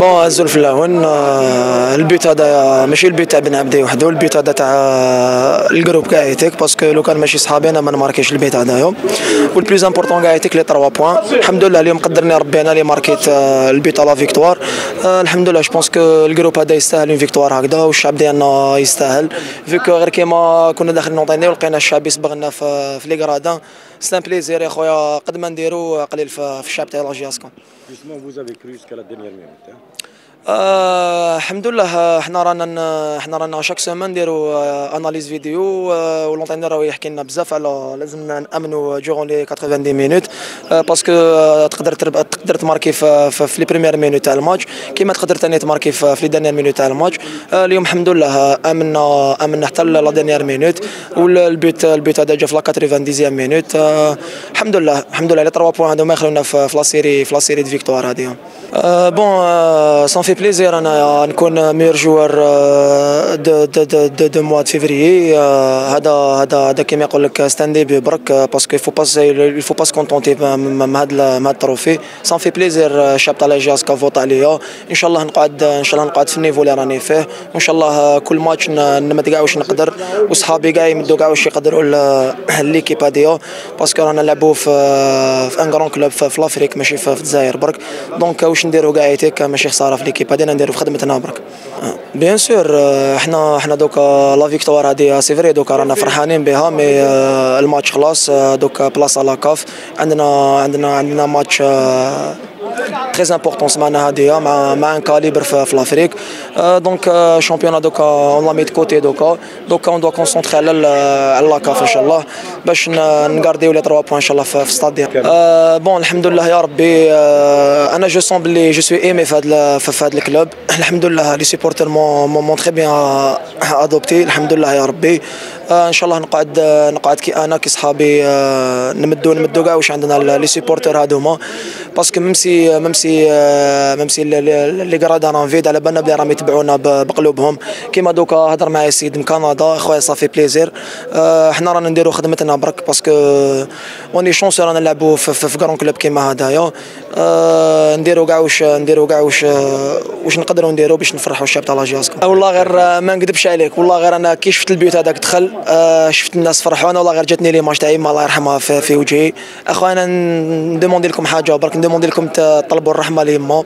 tiempo. هزوا الفلاون آه، البيت هذا ماشي البيت تاع بن عبدي وحده البيت هذا تاع الجروب كاع يتيك باسكو لو كان ماشي صحابي أنا ما نماركيش البيت هذايا والبلوز امبورطون كاع يتيك لي 3 بوان الحمد لله اليوم قدرني ربي أنا اللي ماركيت آه، البيت على فيكتوار. آه، الحمد لله جو بونس كو الجروب هذا يستاهل اون فيكتوار هكذا والشعب ديالنا يستاهل. فيكو غير كيما كنا داخلين نوطيني ولقينا الشعب يسبغنا في لي غرادان. سي ان بليزير يا خويا. قد ما نديرو قليل في الشعب تاع لاجياسكون Justement, vous avez cru jusqu'à la dernière minute. hein. آه الحمد لله حنا رانا حنا رانا chaque semaine نديرو آه analyse vidéo آه و l'entraîneur راه يحكي لنا بزاف على لازم نامنوا durant les 90 minutes آه parce que آه تقدر. تقدر تماركي في, les premières minutes تاع الماتش كيما تقدر ثاني تماركي في, les dernières minutes تاع الماتش آه اليوم الحمد لله آمنا آمنا حتى la dernière minute وال but ال but هذا جا في la 90 minute آه الحمد لله الحمد لله les 3 points هذو ما يخلونا في, la série في la série des victoires هذه bon ça me fait plaisir أنا نكون meilleur joueur du du du du, mois février هذا هذا هذا كيما يقول لك c'est un début برك باسكو يفو با يفو با سكونتونتي مع هذا مع ال trophée ça me fait plaisir الشعب تاع la JSK vote عليا ان شاء الله نقعد ان شاء الله نقعد في ال niveau اللي راني فيه وان شاء الله كل ماتش نمد كاع واش نقدر وصحابي كاع يمدوا كاع واش يقدروا l'équipe هذيا parce que رانا نلعبوا في un grand club في l'Afrique ماشي في الجزائر برك donc واش نديروا كاع يتيك ماشي خسارة في l'équipe. هذه نديروا في خدمتنا برك bien sûr إحنا إحنا دوكا la victoire هذه c'est vrai دوكا رانا فرحانين بها mais الماتش خلاص. دوكا place à la CAF عندنا عندنا عندنا ماتش très important سمانة هذه مع مع un calibre في, l'Afrique donc championnat دوكا on l'a mis côté دوكا دوكا on doit concentrer على على la CAF ان شاء الله باش نغارديو les 3 points ان شاء الله في stade bon الحمد لله يا ربي أنا je sens بلي je suis aimé في هذا في هذا ال club الحمد لله les supporters m'ont m'ont très bien adopté الحمد لله يا ربي ان شاء الله نقعد نقعد كي أنا كي صحابي نمدو نمدو كاع واش عندنا les supporters هذوما parce que même si même si même si les gradins راه vides على بالنا بلي راهم يتبعونا بقلوبهم. كيما دوكا هضر معايا السيد من كندا خويا ça fait plaisir. حنا رانا نديرو خدمتنا برك parce que une chance رانا نلعبو في, grand club كيما هدايا نديرو كاع واش نديرو كاع واش واش نقدروا نديرو باش نفرحوا الشعب تاع la JSK والله غير ما نكذبش عليك والله غير أنا كي شفت البيوت هذاك دخل شفت الناس فرحوا أنا والله غير جاتني يما تاعي الله يرحمها في, في وجهي اخويا أنا ندوموندي لكم حاجة برك ندوموندي لكم تطلبوا الرحمه ليما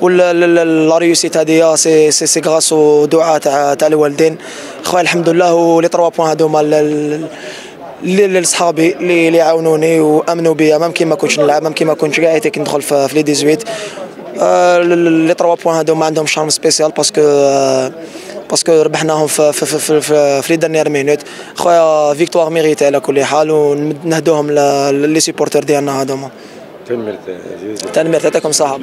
ولا la réussite هذه c'est c'est c'est grâce ودعاء تاع تاع الوالدين خويا الحمد لله و les 3 points هذوما لصحابي اللي اللي عاونوني وأمنوا بيا. même كي ما كنتش نلعب même كي ما كنتش كاع كي ندخل في les 18 les 3 points هذوما عندهم charme spécial parce que parce que ربحناهم في في في في, في les dernières minutes خويا فيكتوار ميريتي على كل حال ونهدوهم لي سيبورتر ديالنا هذوما تنمرت تنمرت يعطيكم الصحه